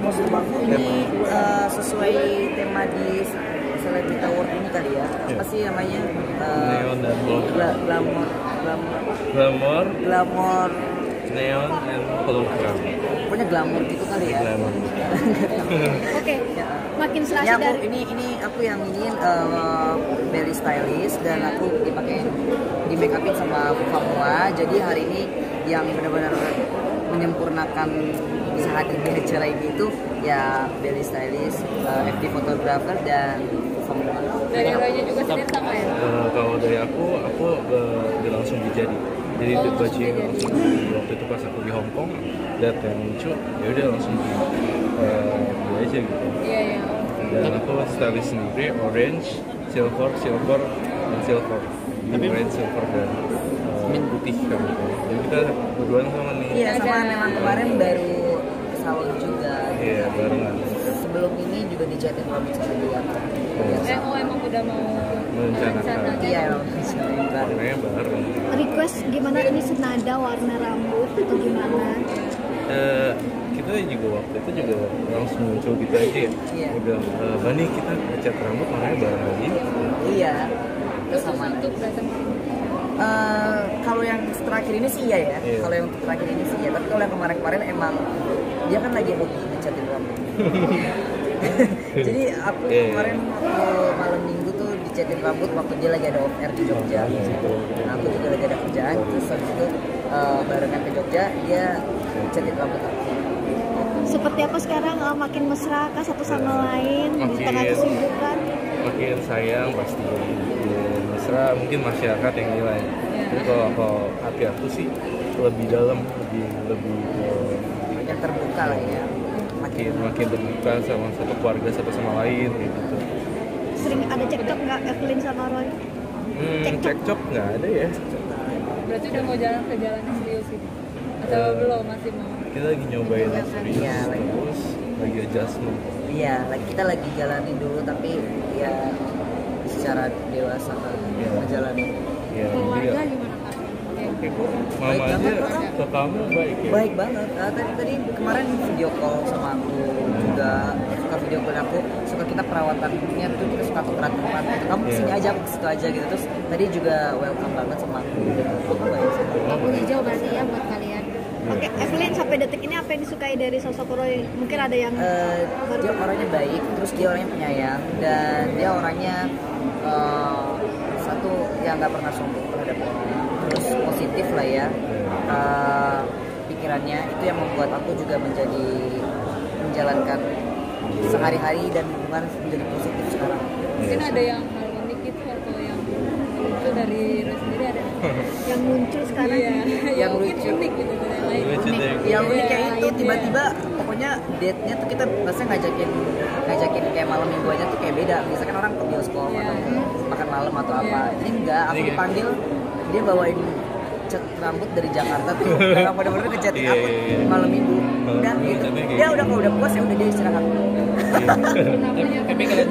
kostum aku ini eh, sesuai tema di Celebrity Award ini kali ya. Iya. Apa sih namanya? Eh, Neon dan gold. gla- glamour, glamour, Glamour, glamour, neon, and hologram. pokoknya glamour gitu kali ya. Glamour. Oke, Ya. makin serasi Ya, aku, dari ini ini aku yang ini uh, very stylish dan aku dipakai di make upin sama Famua. Jadi hari ini yang benar-benar menyempurnakan bisa hadir di acara ini itu ya very stylish, uh, FD photographer dan Famua. Dari Roynya juga sendiri sama ya? Eh, kalau dari aku, aku udah langsung dijadi. Jadi Oh, itu baju yang langsung waktu itu pas aku di Hong Kong, lihat yang lucu, ya udah langsung di eh, beli aja gitu. Iya, iya. Dan aku stylish sendiri, orange, silver, silver, dan silver. Tapi orange, silver dan eh, putih kan gitu. Jadi kita berduaan sama nih. Iya, sama memang kemarin baru salon juga. Iya, barengan. Sebelum ini juga dijatin rambut sama dia. Biasa. Eh, oh emang udah mau Merencanakan. Iya. Warnanya bareng. request gimana ini senada warna rambut atau gimana? Eh, kita juga waktu itu juga langsung muncul gitu aja ya. Iya. Udah, eh, Bani kita ngecat rambut warnanya bareng lagi. Iya. Terus Sama. untuk datang Eh, terakhir ini sih iya ya. Iya. Kalau yang terakhir ini sih iya. Tapi kalau yang kemarin-kemarin emang dia kan lagi hobi ngecatin rambut. Jadi aku Iya, iya. kemarin waktu malam minggu tuh dicatin rambut waktu dia lagi ada off air di Jogja. Nah, aku juga lagi ada kerjaan. Terus habis itu eh, barengan ke Jogja dia catin rambut aku. Seperti apa sekarang eh, makin mesra kah satu sama lain di Makin. tengah kesibukan? Makin sayang pasti mesra mungkin masyarakat yang nilai. Iya. Tapi kalau kalau hati aku sih lebih dalam, lebih lebih eh, Yang terbuka lah ya. makin makin terbuka sama satu keluarga satu sama lain gitu. Sering ada cekcok nggak Evelyn sama Roy? Hmm, Cekcok. cekcok nggak ada ya. berarti udah mau jalan ke jalannya serius ini? Atau Eh. belum masih mau? Kita lagi nyobain serius Iya, lagi. terus lagi adjustment. Iya, lagi kita lagi jalanin dulu tapi ya secara dewasa kan Iya. ngejalanin. Ya, Keluarga jadi gimana kak? Oke. Oke, kok mama aja ke kamu baik ya? Baik banget. Ah, tadi tadi kemarin video call sama aku juga suka video call aku suka kita perawatannya tuh kita suka tukeran tempat gitu. Kamu Iya. ke sini aja aku ke situ aja gitu terus tadi juga welcome banget sama aku gitu. Aku baik. Lampu hijau berarti ya buat kalian. Oke, Evelyn sampai detik ini apa yang disukai dari sosok Roy? Mungkin ada yang Eh, dia orangnya baik, terus dia orangnya penyayang dan dia orangnya eh, yang nggak pernah sombong terhadap orang, terus positif lah ya Eh, pikirannya itu yang membuat aku juga menjadi menjalankan sehari-hari dan hubungan menjadi positif sekarang. Mungkin Iya. ada yang hal unik gitu atau yang itu dari sendiri ada? yang muncul sekarang? Iya, Yang yang mungkin lucu. unik gitu yang lain. Deh. Yang unik kayak Iya, itu iya. tiba-tiba pokoknya date-nya tuh kita biasanya ngajakin ngajakin kayak malam minggu aja tuh kayak beda. Misalkan orang ke bioskop Iya. atau makan malam atau apa. Iya. Ini enggak, aku Ini dipanggil dia bawain cat rambut dari Jakarta tuh. Orang bener-bener ngecatin Iya, aku iya, iya. malam minggu. Udah gitu. Dia gitu. udah kalau udah puas ya udah dia istirahat. Namanya tapi kalian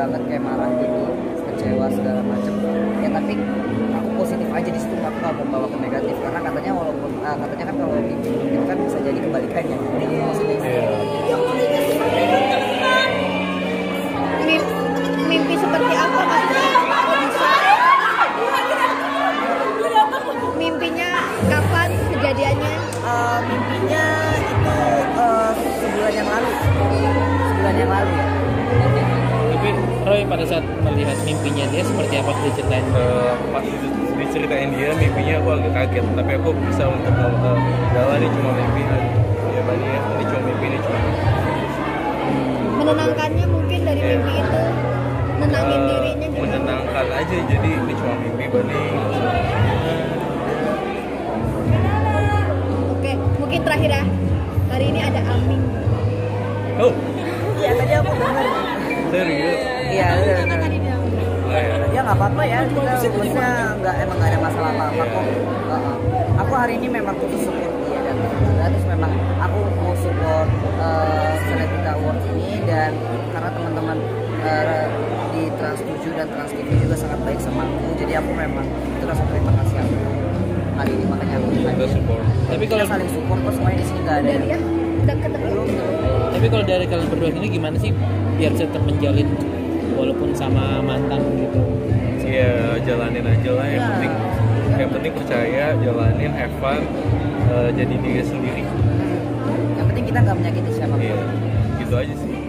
banget kayak marah gitu kecewa segala macem ya tapi aku positif aja di situ aku gak mau bawa ke negatif karena katanya walaupun ah, katanya kan kalau mimpi itu kan bisa jadi kebalikannya jadi aku positif Iya. Mimpi seperti apa? Mimpinya kapan kejadiannya? Eh, mimpinya itu sebulan yang lalu sebulan yang lalu ya Tapi Roy pada saat melihat mimpinya dia seperti apa bisa ceritain? Eh, pas di- diceritain dia mimpinya aku agak kaget tapi aku bisa untuk uh, jalan ini cuma mimpi ya Bani ya ini cuma mimpi ini cuma Menenangkannya mungkin dari Iya. mimpi itu nenangin Eh, dirinya gitu. menenangkan aja jadi ini cuma mimpi Bani Oke, mungkin terakhir ya. Hari ini ada Aming. oh iya tadi aku denger serius iya iya, iya. Oh, ya. ya nggak apa-apa ya kita maksudnya nggak emang nggak ada masalah apa apa kok Heeh. aku hari ini memang khusus support dia dan juga terus memang aku mau support uh, Selebrita Awards ini dan karena teman-teman uh, di Trans 7 dan Trans TV juga sangat baik sama aku jadi aku memang itu rasa terima kasih aku hari ini makanya aku kita support. Tapi kalau saling support kok semuanya di sini nggak ada Udah belum belum. tapi kalau dari kalian berdua ini gimana sih biar tetap menjalin walaupun sama mantan gitu. ya jalanin aja lah yang Ya. penting yang penting percaya jalanin have fun eh, jadi diri sendiri yang penting kita nggak menyakiti siapa pun iya gitu aja sih